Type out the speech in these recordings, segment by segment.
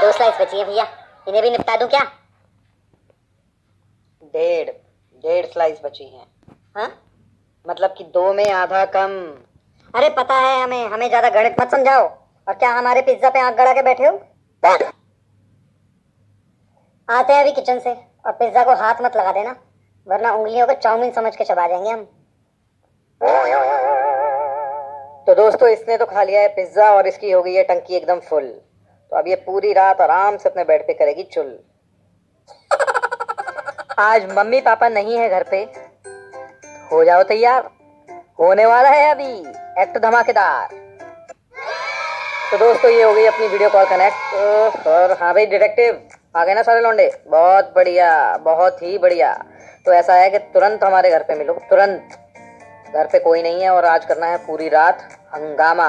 दो स्लाइस बची है भैया। इन्हें भी निपटा दूँ क्या? डेढ़ डेढ़ स्लाइस बची हैं। हाँ? मतलब कि दो में आधा कम। अरे पता है हमें हमें ज़्यादा गणित मत समझाओ। और क्या हमारे पिज्जा पे आग गड़ा के बैठे हो? आते हैं अभी किचन से और पिज्जा को हाथ मत लगा देना वरना उंगलियों को चाउमीन समझ के चबा जाएँगे हम। तो दोस्तों इसने तो खा लिया है पिज्जा और इसकी हो गई है टंकी एकदम फुल तो अब ये पूरी रात आराम से अपने बेड पे करेगी चुल। आज मम्मी पापा नहीं है घर पे। हो जाओ तैयार। होने वाला है अभी एक्ट धमाकेदार। तो दोस्तों, ये हो गई अपनी वीडियो कॉल कनेक्ट और हाँ भाई डिटेक्टिव आ गए ना सारे लौंडे? बहुत बढ़िया, बहुत ही बढ़िया। तो ऐसा है कि तुरंत हमारे घर पे मिलो, तुरंत। घर पे कोई नहीं है और आज करना है पूरी रात हंगामा।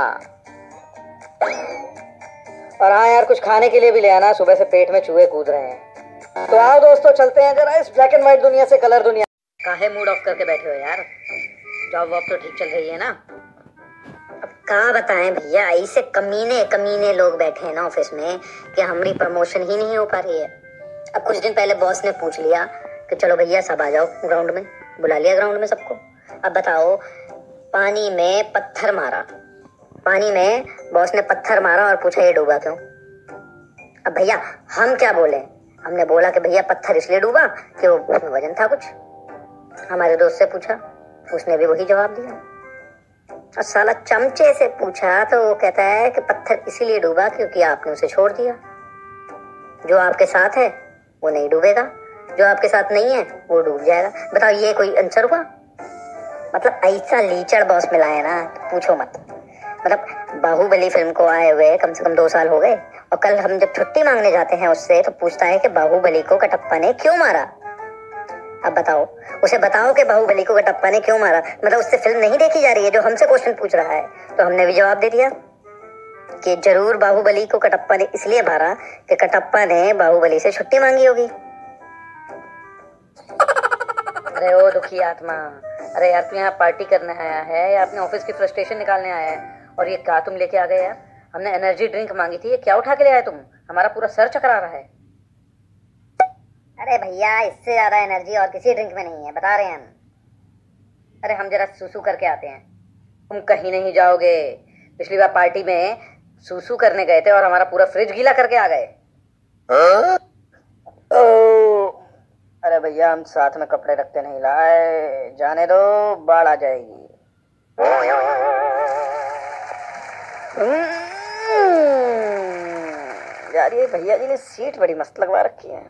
और हाँ यार, कुछ खाने के लिए भी ले आना, सुबह से पेट में चूहे कूद रहे हैं। तो आओ दोस्तों, चलते हैं जरा इस ब्लैक एंड व्हाइट दुनिया से कलर दुनिया। काहे मूड ऑफ़ करके बैठे हो यार? जॉब वॉब तो ठीक चल रही है ना? अब कहा बताएँ भैया, ऐसे कमीने कमीने लोग बैठे हैं ना ऑफ़िस में कि हमारी प्रमोशन ही नहीं हो पा रही है। अब कुछ दिन पहले बॉस ने पूछ लिया कि चलो भैया, सब आ जाओ ग्राउंड में, बुला लिया ग्राउंड में सबको। अब बताओ, पानी में पत्थर मारा। पानी में बॉस ने पत्थर मारा और पूछा, ये डूबा क्यों? अब भैया, हम क्या बोले? हमने बोला कि भैया, पत्थर इसलिए डूबा कि वो उसमें वज़न था कुछ। हमारे दोस्त से पूछा, उसने भी वही जवाब दिया। और साला चमचे से पूछा तो वो कहता है कि पत्थर इसीलिए डूबा क्योंकि आपने उसे छोड़ दिया। जो आपके साथ है, वो नहीं डूबेगा। जो आपके साथ नहीं है, वो डूब जाएगा। बताओ, ये कोई आंसर हुआ? मतलब ऐसा लीचड़ बॉस मिला है ना, पूछो मत। मतलब बाहुबली फ़िल्म को आए हुए कम से कम दो साल हो गए। और कल हम जब छुट्टी मांगने जाते हैं उससे तो पूछता है कि बाहुबली को कटप्पा ने क्यों मारा? अब बताओ, उसे बताओ कि बाहुबली को कटप्पा ने क्यों मारा? मतलब उससे फ़िल्म नहीं देखी जा रही है, जो हमसे क्वेश्चन पूछ रहा है। तो हमने भी जवाब दे दिया कि ज़रूर बाहुबली को कटप्पा ने इसलिए मारा कि कटप्पा ने बाहुबली से छुट्टी मांगी होगी। अरे ओ दुखी आत्मा, अरे यार तू यहाँ पार्टी करने आया है, या अपने ऑफ़िस की फ्रस्ट्रेशन निकालने आया है? और ये क्या तुम लेके आ गए यार। हमने एनर्जी ड्रिंक मांगी थी ये क्या उठा के ले आए तुम? हमारा पूरा सर चकरा रहा है। अरे भैया इससे ज़्यादा एनर्जी और किसी ड्रिंक में नहीं है बता रहे हैं हम। अरे हम जरा सूसू करके आते हैं। तुम कहीं नहीं जाओगे। पिछली बार पार्टी में सूसू करने गए थे और हमारा पूरा फ्रिज गीला करके आ गए। अरे भैया हम साथ में कपड़े रखते नहीं लाए जाने दो बाढ़ आ जाएगी। यार, ये भैया जी ने सीट बड़ी मस्त लगवा रखी है।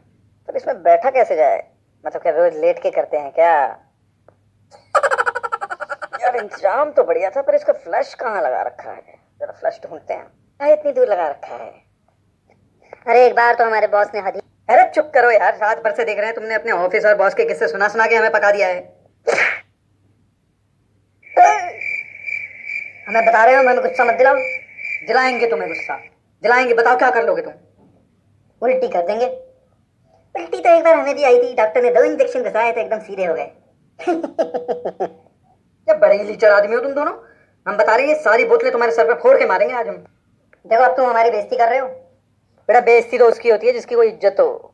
पर इसमें बैठा कैसे जाए? मतलब क्या रोज लेट के करते हैं क्या? यार, इंतज़ाम तो बढ़िया था, पर इसका फ्लश कहाँ लगा रखा है? जरा फ्लश ढूंढते हैं। कहाँ इतनी दूर लगा रखा है। अरे, एक बार तो हमारे बॉस ने हदी अरे, चुप करो यार, रात भर से देख रहे हैं तुमने अपने ऑफ़िस और बॉस के किस्से सुना सुना के हमें पका दिया है। हमें बता रहे हो, हमें गुस्सा मत दिलाओ। दिलाएँगे तुम्हें गुस्सा। दिलाएँगे, बताओ क्या कर लोगे तुम? उल्टी कर देंगे। उल्टी तो एक बार हमें भी आई थी, डॉक्टर ने दो इंजेक्शन घुसाए तो एकदम सीधे हो गए। क्या बड़े ही लीचर आदमी हो तुम दोनों। हम बता रहे हैं सारी बोतलें तुम्हारे सर पर फोड़ के मारेंगे आज हम। देखो, अब तुम हमारी बेइज्जती कर रहे हो। बेटा, बेइज्जती तो उसकी होती है, जिसकी कोई इज़्ज़त हो।